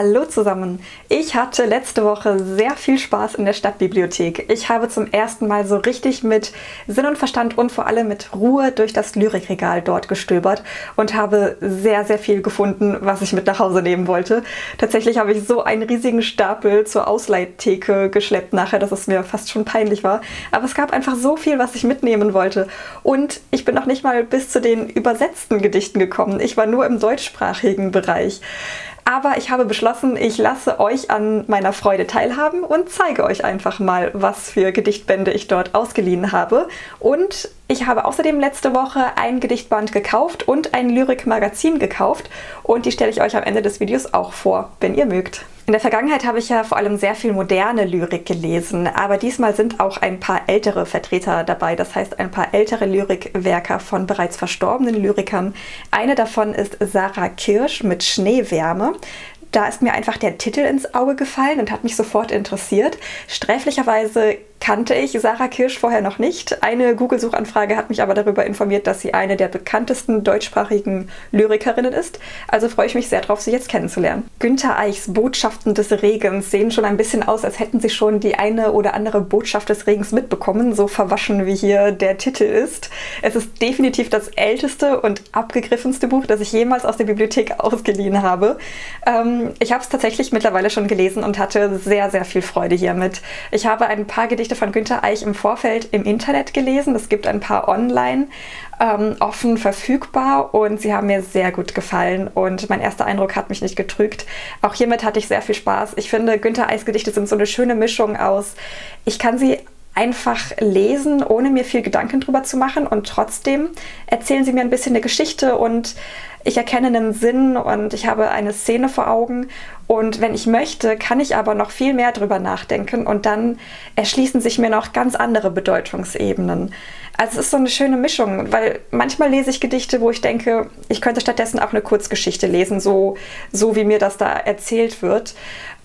Hallo zusammen! Ich hatte letzte Woche sehr viel Spaß in der Stadtbibliothek. Ich habe zum ersten Mal so richtig mit Sinn und Verstand und vor allem mit Ruhe durch das Lyrikregal dort gestöbert und habe sehr, sehr viel gefunden, was ich mit nach Hause nehmen wollte. Tatsächlich habe ich so einen riesigen Stapel zur Ausleihtheke geschleppt nachher, dass es mir fast schon peinlich war. Aber es gab einfach so viel, was ich mitnehmen wollte. Und ich bin noch nicht mal bis zu den übersetzten Gedichten gekommen. Ich war nur im deutschsprachigen Bereich. Aber ich habe beschlossen, ich lasse euch an meiner Freude teilhaben und zeige euch einfach mal, was für Gedichtbände ich dort ausgeliehen habe. Und ich habe außerdem letzte Woche ein Gedichtband gekauft und ein Lyrikmagazin gekauft und die stelle ich euch am Ende des Videos auch vor, wenn ihr mögt. In der Vergangenheit habe ich ja vor allem sehr viel moderne Lyrik gelesen, aber diesmal sind auch ein paar ältere Vertreter dabei, das heißt ein paar ältere Lyrikwerker von bereits verstorbenen Lyrikern. Eine davon ist Sarah Kirsch mit Schneewärme da ist mir einfach der Titel ins Auge gefallen und hat mich sofort interessiert. Sträflicherweise kannte ich Sarah Kirsch vorher noch nicht. Eine Google-Suchanfrage hat mich aber darüber informiert, dass sie eine der bekanntesten deutschsprachigen Lyrikerinnen ist. Also freue ich mich sehr darauf, sie jetzt kennenzulernen. Günther Eichs Botschaften des Regens sehen schon ein bisschen aus, als hätten sie schon die eine oder andere Botschaft des Regens mitbekommen, so verwaschen wie hier der Titel ist. Es ist definitiv das älteste und abgegriffenste Buch, das ich jemals aus der Bibliothek ausgeliehen habe. Ähm, ich habe es tatsächlich mittlerweile schon gelesen und hatte sehr, sehr viel Freude hiermit. Ich habe ein paar Gedichte Gedichte von Günter Eich im Vorfeld im Internet gelesen. Es gibt ein paar online ähm, offen verfügbar und sie haben mir sehr gut gefallen und mein erster Eindruck hat mich nicht getrügt. Auch hiermit hatte ich sehr viel Spaß. Ich finde, Günter Eichs Gedichte sind so eine schöne Mischung aus, ich kann sie einfach lesen, ohne mir viel Gedanken drüber zu machen und trotzdem erzählen sie mir ein bisschen eine Geschichte und ich erkenne einen Sinn und ich habe eine Szene vor Augen und wenn ich möchte, kann ich aber noch viel mehr drüber nachdenken und dann erschließen sich mir noch ganz andere Bedeutungsebenen. Also es ist so eine schöne Mischung, weil manchmal lese ich Gedichte, wo ich denke, ich könnte stattdessen auch eine Kurzgeschichte lesen, so, so wie mir das da erzählt wird.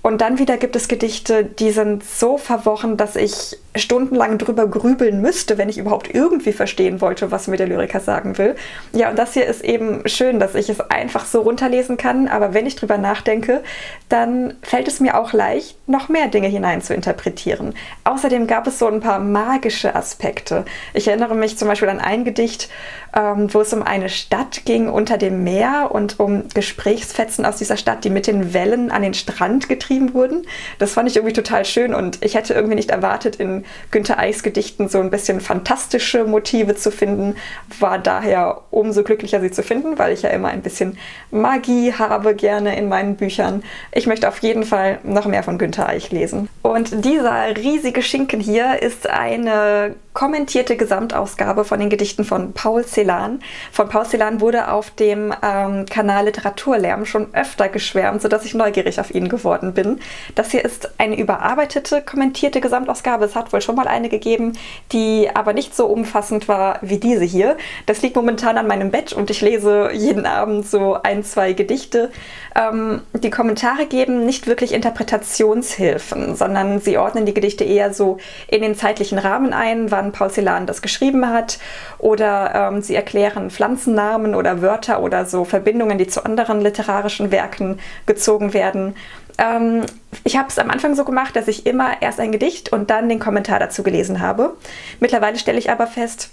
Und dann wieder gibt es Gedichte, die sind so verworren, dass ich stundenlang drüber grübeln müsste, wenn ich überhaupt irgendwie verstehen wollte, was mir der Lyriker sagen will. Ja, und das hier ist eben schön, dass ich es einfach so runterlesen kann, aber wenn ich drüber nachdenke, dann fällt es mir auch leicht, noch mehr Dinge hinein zu interpretieren. Außerdem gab es so ein paar magische Aspekte. Ich erinnere mich zum Beispiel an ein Gedicht, ähm, wo es um eine Stadt ging unter dem Meer und um Gesprächsfetzen aus dieser Stadt, die mit den Wellen an den Strand getrieben wurden. Das fand ich irgendwie total schön und ich hätte irgendwie nicht erwartet, in Günter Eichs Gedichten so ein bisschen fantastische Motive zu finden, war daher umso glücklicher, sie zu finden, weil ich ja immer ein bisschen Magie habe gerne in meinen Büchern. Ich möchte auf jeden Fall noch mehr von Günter Eich lesen. Und dieser riesige Schinken hier ist eine kommentierte Gesamtausgabe von den Gedichten von Paul Celan. Von Paul Celan wurde auf dem ähm, Kanal Literaturlärm schon öfter geschwärmt, sodass ich neugierig auf ihn geworden bin. Das hier ist eine überarbeitete, kommentierte Gesamtausgabe. Es hat wohl schon mal eine gegeben, die aber nicht so umfassend war wie diese hier. Das liegt momentan an meinem Bett und ich lese jeden Abend so ein, zwei Gedichte. Ähm, die Kommentare geben nicht wirklich Interpretationshilfen, sondern sie ordnen die Gedichte eher so in den zeitlichen Rahmen ein, wann Paul Celan das geschrieben hat. Oder ähm, sie erklären Pflanzennamen oder Wörter oder so Verbindungen, die zu anderen literarischen Werken gezogen werden. Ähm, ich habe es am Anfang so gemacht, dass ich immer erst ein Gedicht und dann den Kommentar dazu gelesen habe. Mittlerweile stelle ich aber fest,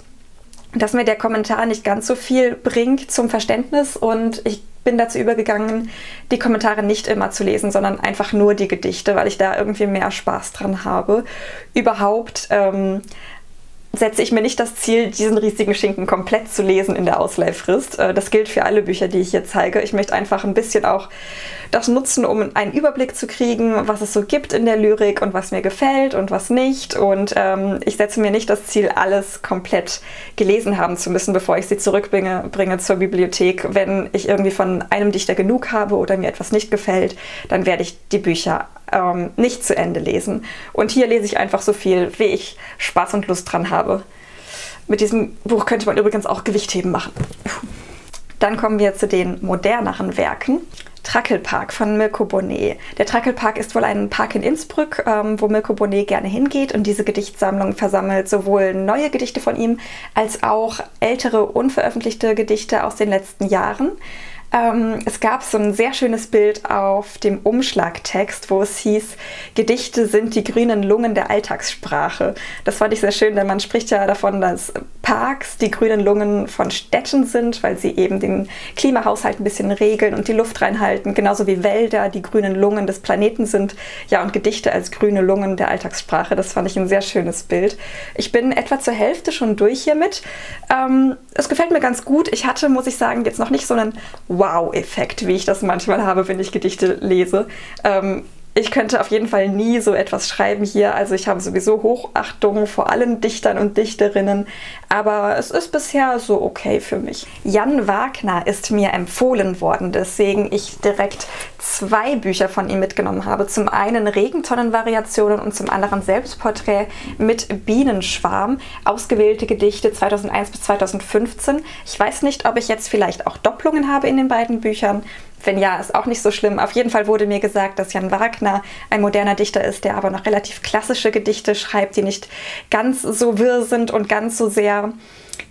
dass mir der Kommentar nicht ganz so viel bringt zum Verständnis und ich bin dazu übergegangen, die Kommentare nicht immer zu lesen, sondern einfach nur die Gedichte, weil ich da irgendwie mehr Spaß dran habe. Überhaupt ähm, setze ich mir nicht das Ziel, diesen riesigen Schinken komplett zu lesen in der Ausleihfrist. Äh, das gilt für alle Bücher, die ich hier zeige. Ich möchte einfach ein bisschen auch das nutzen, um einen Überblick zu kriegen, was es so gibt in der Lyrik und was mir gefällt und was nicht. Und ähm, ich setze mir nicht das Ziel, alles komplett gelesen haben zu müssen, bevor ich sie zurückbringe bringe zur Bibliothek. Wenn ich irgendwie von einem Dichter genug habe oder mir etwas nicht gefällt, dann werde ich die Bücher ähm, nicht zu Ende lesen. Und hier lese ich einfach so viel, wie ich Spaß und Lust dran habe. Mit diesem Buch könnte man übrigens auch Gewichtheben machen. Dann kommen wir zu den moderneren Werken. Trackelpark von Mirko Bonnet. Der Trackelpark ist wohl ein Park in Innsbruck, ähm, wo Mirko Bonnet gerne hingeht und diese Gedichtsammlung versammelt sowohl neue Gedichte von ihm als auch ältere unveröffentlichte Gedichte aus den letzten Jahren. Ähm, es gab so ein sehr schönes Bild auf dem Umschlagtext, wo es hieß, Gedichte sind die grünen Lungen der Alltagssprache. Das fand ich sehr schön, denn man spricht ja davon, dass Parks die grünen Lungen von Städten sind, weil sie eben den Klimahaushalt ein bisschen regeln und die Luft reinhalten, genauso wie Wälder die grünen Lungen des Planeten sind. Ja, und Gedichte als grüne Lungen der Alltagssprache, das fand ich ein sehr schönes Bild. Ich bin etwa zur Hälfte schon durch hiermit. Ähm, es gefällt mir ganz gut. Ich hatte, muss ich sagen, jetzt noch nicht so einen Wow-Effekt, wie ich das manchmal habe, wenn ich Gedichte lese. Ähm, ich könnte auf jeden Fall nie so etwas schreiben hier. Also ich habe sowieso Hochachtung vor allen Dichtern und Dichterinnen, aber es ist bisher so okay für mich. Jan Wagner ist mir empfohlen worden, deswegen ich direkt zwei Bücher von ihm mitgenommen habe. Zum einen Regentonnenvariationen und zum anderen Selbstporträt mit Bienenschwarm, ausgewählte Gedichte 2001 bis 2015. Ich weiß nicht, ob ich jetzt vielleicht auch Doppelungen habe in den beiden Büchern. Wenn ja, ist auch nicht so schlimm. Auf jeden Fall wurde mir gesagt, dass Jan Wagner ein moderner Dichter ist, der aber noch relativ klassische Gedichte schreibt, die nicht ganz so wirr sind und ganz so sehr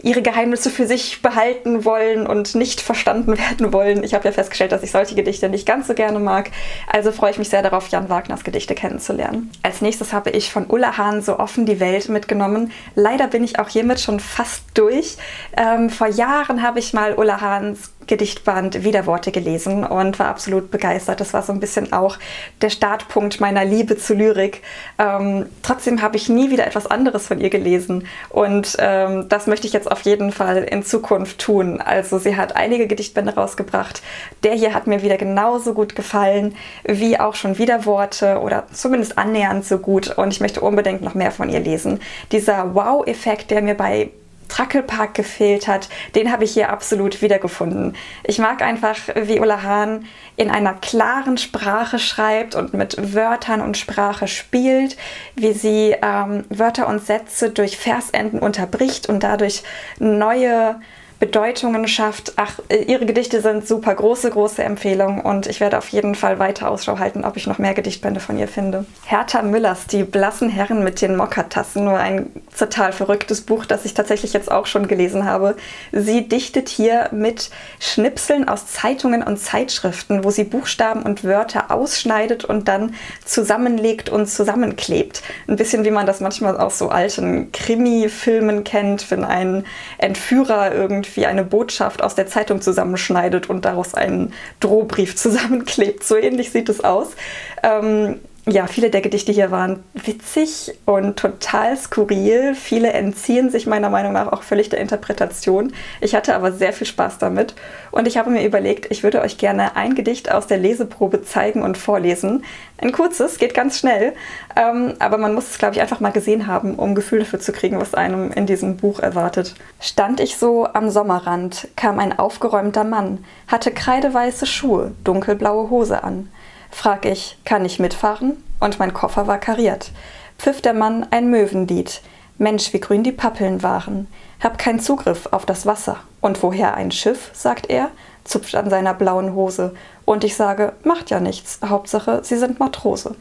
ihre Geheimnisse für sich behalten wollen und nicht verstanden werden wollen. Ich habe ja festgestellt, dass ich solche Gedichte nicht ganz so gerne mag. Also freue ich mich sehr darauf, Jan Wagners Gedichte kennenzulernen. Als nächstes habe ich von Ulla Hahn so offen die Welt mitgenommen. Leider bin ich auch hiermit schon fast durch. Ähm, vor Jahren habe ich mal Ulla Hahns Gedichtband Widerworte gelesen und war absolut begeistert. Das war so ein bisschen auch der Startpunkt meiner Liebe zu Lyrik. Ähm, trotzdem habe ich nie wieder etwas anderes von ihr gelesen und ähm, das möchte ich jetzt auf jeden Fall in Zukunft tun. Also sie hat einige Gedichtbände rausgebracht. Der hier hat mir wieder genauso gut gefallen wie auch schon Widerworte oder zumindest annähernd so gut und ich möchte unbedingt noch mehr von ihr lesen. Dieser Wow-Effekt, der mir bei Trackelpark gefehlt hat, den habe ich hier absolut wiedergefunden. Ich mag einfach, wie Ulla Hahn in einer klaren Sprache schreibt und mit Wörtern und Sprache spielt, wie sie ähm, Wörter und Sätze durch Versenden unterbricht und dadurch neue Bedeutungen schafft. Ach, äh, ihre Gedichte sind super, große, große Empfehlung und ich werde auf jeden Fall weiter Ausschau halten, ob ich noch mehr Gedichtbände von ihr finde. Hertha Müllers, Die blassen Herren mit den Mokkattassen, nur ein total verrücktes Buch, das ich tatsächlich jetzt auch schon gelesen habe. Sie dichtet hier mit Schnipseln aus Zeitungen und Zeitschriften, wo sie Buchstaben und Wörter ausschneidet und dann zusammenlegt und zusammenklebt. Ein bisschen wie man das manchmal aus so alten Krimi-Filmen kennt, wenn ein Entführer irgendwie irgendwie eine Botschaft aus der Zeitung zusammenschneidet und daraus einen Drohbrief zusammenklebt. So ähnlich sieht es aus. Ähm, ja, viele der Gedichte hier waren witzig und total skurril. Viele entziehen sich meiner Meinung nach auch völlig der Interpretation. Ich hatte aber sehr viel Spaß damit und ich habe mir überlegt, ich würde euch gerne ein Gedicht aus der Leseprobe zeigen und vorlesen. Ein kurzes, geht ganz schnell, ähm, aber man muss es, glaube ich, einfach mal gesehen haben, um Gefühl dafür zu kriegen, was einem in diesem Buch erwartet. Stand ich so am Sommerrand, kam ein aufgeräumter Mann, hatte kreideweiße Schuhe, dunkelblaue Hose an. Frag ich, kann ich mitfahren? Und mein Koffer war kariert. Pfiff der Mann ein Möwenlied. Mensch, wie grün die Pappeln waren. Hab keinen Zugriff auf das Wasser. Und woher ein Schiff? sagt er, zupft an seiner blauen Hose. Und ich sage, macht ja nichts. Hauptsache, Sie sind Matrose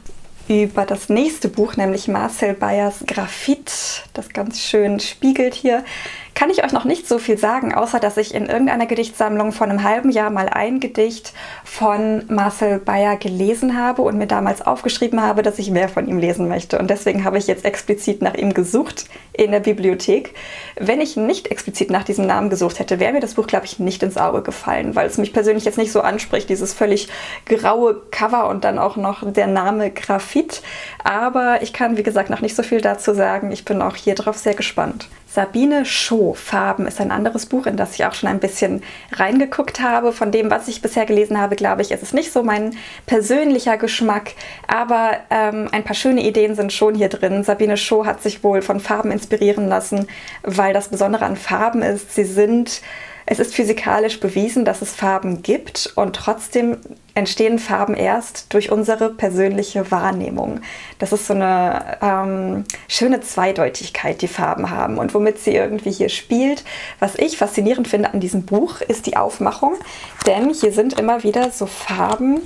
über das nächste Buch, nämlich Marcel Bayers Graphit, das ganz schön spiegelt hier, kann ich euch noch nicht so viel sagen, außer dass ich in irgendeiner Gedichtsammlung vor einem halben Jahr mal ein Gedicht von Marcel Bayer gelesen habe und mir damals aufgeschrieben habe, dass ich mehr von ihm lesen möchte. Und deswegen habe ich jetzt explizit nach ihm gesucht in der Bibliothek. Wenn ich nicht explizit nach diesem Namen gesucht hätte, wäre mir das Buch, glaube ich, nicht ins Auge gefallen, weil es mich persönlich jetzt nicht so anspricht, dieses völlig graue Cover und dann auch noch der Name Graphit. Aber ich kann, wie gesagt, noch nicht so viel dazu sagen. Ich bin auch hier drauf sehr gespannt. Sabine Scho, Farben, ist ein anderes Buch, in das ich auch schon ein bisschen reingeguckt habe. Von dem, was ich bisher gelesen habe, glaube ich, ist es nicht so mein persönlicher Geschmack, aber ähm, ein paar schöne Ideen sind schon hier drin. Sabine Scho hat sich wohl von Farben inspirieren lassen, weil das Besondere an Farben ist, sie sind es ist physikalisch bewiesen, dass es Farben gibt und trotzdem entstehen Farben erst durch unsere persönliche Wahrnehmung. Das ist so eine ähm, schöne Zweideutigkeit, die Farben haben und womit sie irgendwie hier spielt. Was ich faszinierend finde an diesem Buch ist die Aufmachung, denn hier sind immer wieder so Farben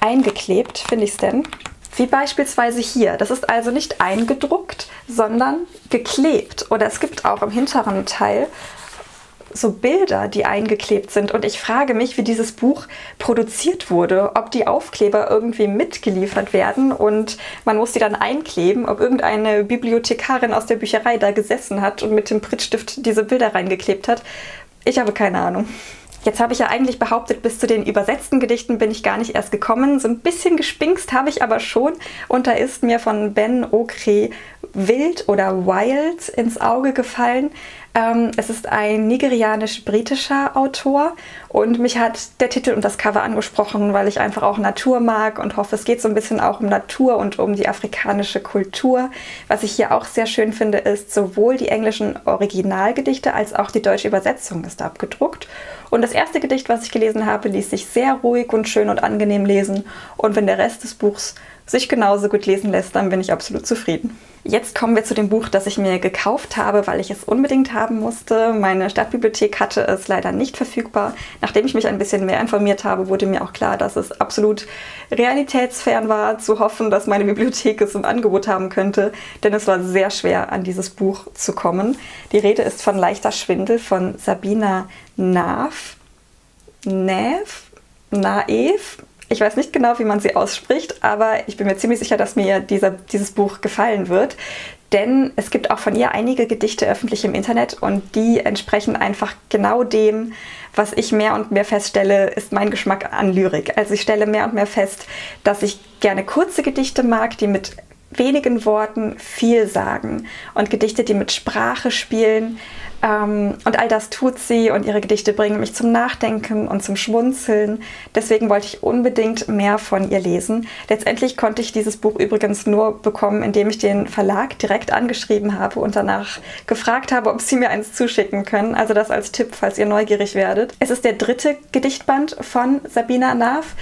eingeklebt, finde ich es denn? Wie beispielsweise hier. Das ist also nicht eingedruckt, sondern geklebt. Oder es gibt auch im hinteren Teil so Bilder, die eingeklebt sind. Und ich frage mich, wie dieses Buch produziert wurde, ob die Aufkleber irgendwie mitgeliefert werden und man muss die dann einkleben, ob irgendeine Bibliothekarin aus der Bücherei da gesessen hat und mit dem Prittstift diese Bilder reingeklebt hat. Ich habe keine Ahnung. Jetzt habe ich ja eigentlich behauptet, bis zu den übersetzten Gedichten bin ich gar nicht erst gekommen. So ein bisschen gespinkst habe ich aber schon. Und da ist mir von Ben Okre Wild oder Wild ins Auge gefallen. Ähm, es ist ein nigerianisch-britischer Autor und mich hat der Titel und das Cover angesprochen, weil ich einfach auch Natur mag und hoffe, es geht so ein bisschen auch um Natur und um die afrikanische Kultur. Was ich hier auch sehr schön finde, ist sowohl die englischen Originalgedichte als auch die deutsche Übersetzung ist abgedruckt. Und das erste Gedicht, was ich gelesen habe, ließ sich sehr ruhig und schön und angenehm lesen. Und wenn der Rest des Buchs sich genauso gut lesen lässt, dann bin ich absolut zufrieden. Jetzt kommen wir zu dem Buch, das ich mir gekauft habe, weil ich es unbedingt haben musste. Meine Stadtbibliothek hatte es leider nicht verfügbar. Nachdem ich mich ein bisschen mehr informiert habe, wurde mir auch klar, dass es absolut realitätsfern war, zu hoffen, dass meine Bibliothek es im Angebot haben könnte, denn es war sehr schwer, an dieses Buch zu kommen. Die Rede ist von Leichter Schwindel von Sabina Nav. Nev? Naev? Ich weiß nicht genau, wie man sie ausspricht, aber ich bin mir ziemlich sicher, dass mir dieser, dieses Buch gefallen wird. Denn es gibt auch von ihr einige Gedichte öffentlich im Internet und die entsprechen einfach genau dem, was ich mehr und mehr feststelle, ist mein Geschmack an Lyrik. Also ich stelle mehr und mehr fest, dass ich gerne kurze Gedichte mag, die mit wenigen Worten viel sagen und Gedichte, die mit Sprache spielen, und all das tut sie und ihre Gedichte bringen mich zum Nachdenken und zum Schmunzeln. Deswegen wollte ich unbedingt mehr von ihr lesen. Letztendlich konnte ich dieses Buch übrigens nur bekommen, indem ich den Verlag direkt angeschrieben habe und danach gefragt habe, ob sie mir eins zuschicken können. Also das als Tipp, falls ihr neugierig werdet. Es ist der dritte Gedichtband von Sabina Nav.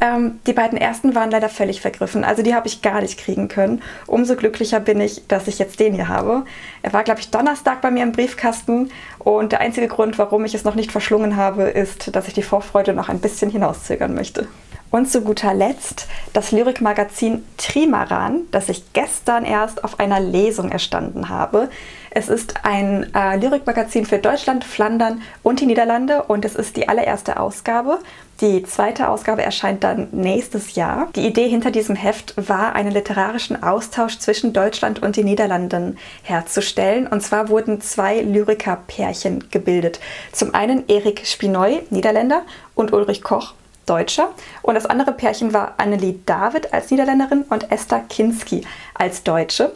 Ähm, die beiden ersten waren leider völlig vergriffen. Also die habe ich gar nicht kriegen können. Umso glücklicher bin ich, dass ich jetzt den hier habe. Er war, glaube ich, Donnerstag bei mir im Briefkasten Weihnachten. Und der einzige Grund, warum ich es noch nicht verschlungen habe, ist, dass ich die Vorfreude noch ein bisschen hinauszögern möchte. Und zu guter Letzt das Lyrikmagazin Trimaran, das ich gestern erst auf einer Lesung erstanden habe. Es ist ein äh, Lyrikmagazin für Deutschland, Flandern und die Niederlande und es ist die allererste Ausgabe. Die zweite Ausgabe erscheint dann nächstes Jahr. Die Idee hinter diesem Heft war, einen literarischen Austausch zwischen Deutschland und den Niederlanden herzustellen. Und zwar wurden zwei Lyrikerpärchen gebildet. Zum einen Erik Spinoy, Niederländer, und Ulrich Koch, Deutscher. Und das andere Pärchen war Annelie David als Niederländerin und Esther Kinski als Deutsche.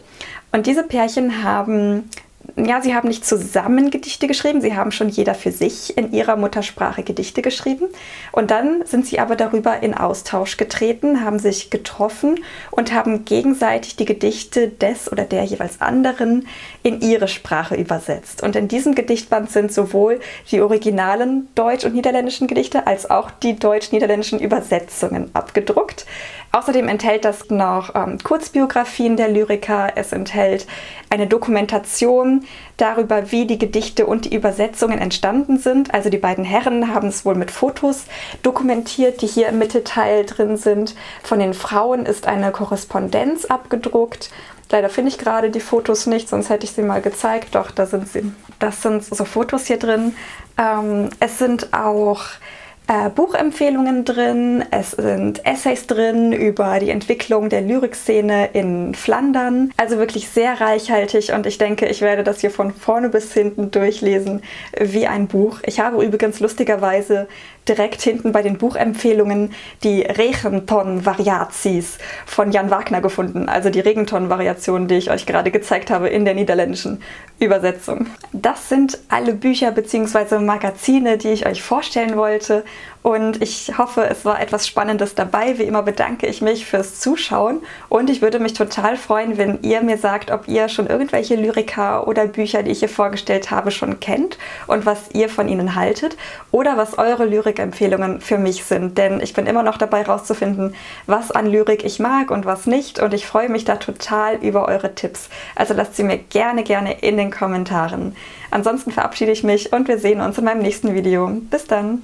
Und diese Pärchen haben ja, sie haben nicht zusammen Gedichte geschrieben, sie haben schon jeder für sich in ihrer Muttersprache Gedichte geschrieben. Und dann sind sie aber darüber in Austausch getreten, haben sich getroffen und haben gegenseitig die Gedichte des oder der jeweils anderen in ihre Sprache übersetzt. Und in diesem Gedichtband sind sowohl die originalen deutsch- und niederländischen Gedichte als auch die deutsch-niederländischen Übersetzungen abgedruckt. Außerdem enthält das noch ähm, Kurzbiografien der Lyriker. Es enthält eine Dokumentation darüber, wie die Gedichte und die Übersetzungen entstanden sind. Also die beiden Herren haben es wohl mit Fotos dokumentiert, die hier im Mittelteil drin sind. Von den Frauen ist eine Korrespondenz abgedruckt. Leider finde ich gerade die Fotos nicht, sonst hätte ich sie mal gezeigt. Doch, da sind sie. Das sind so Fotos hier drin. Ähm, es sind auch äh, Buchempfehlungen drin, es sind Essays drin über die Entwicklung der Lyrikszene in Flandern. Also wirklich sehr reichhaltig und ich denke, ich werde das hier von vorne bis hinten durchlesen wie ein Buch. Ich habe übrigens lustigerweise direkt hinten bei den Buchempfehlungen die Regenton-Variaties von Jan Wagner gefunden, also die Regenton-Variation, die ich euch gerade gezeigt habe in der niederländischen Übersetzung. Das sind alle Bücher bzw. Magazine, die ich euch vorstellen wollte und ich hoffe, es war etwas Spannendes dabei. Wie immer bedanke ich mich fürs Zuschauen und ich würde mich total freuen, wenn ihr mir sagt, ob ihr schon irgendwelche Lyriker oder Bücher, die ich hier vorgestellt habe, schon kennt und was ihr von ihnen haltet oder was eure Lyrikempfehlungen für mich sind. Denn ich bin immer noch dabei herauszufinden, was an Lyrik ich mag und was nicht und ich freue mich da total über eure Tipps. Also lasst sie mir gerne, gerne in den Kommentaren. Ansonsten verabschiede ich mich und wir sehen uns in meinem nächsten Video. Bis dann!